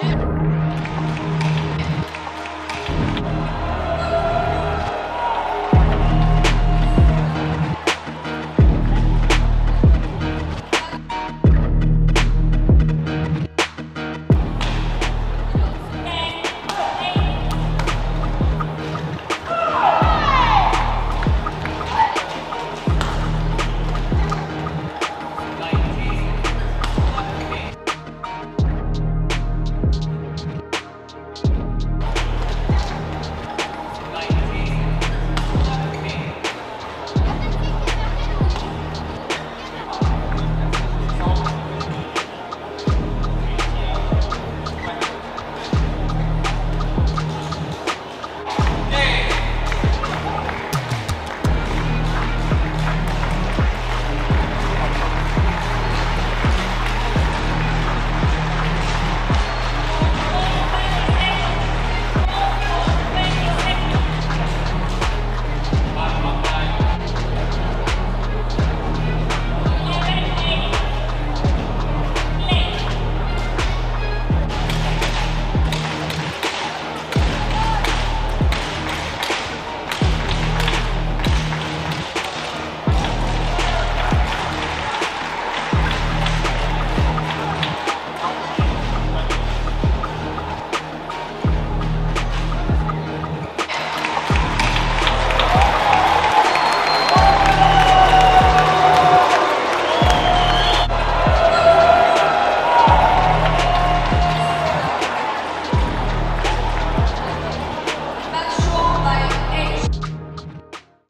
Yeah.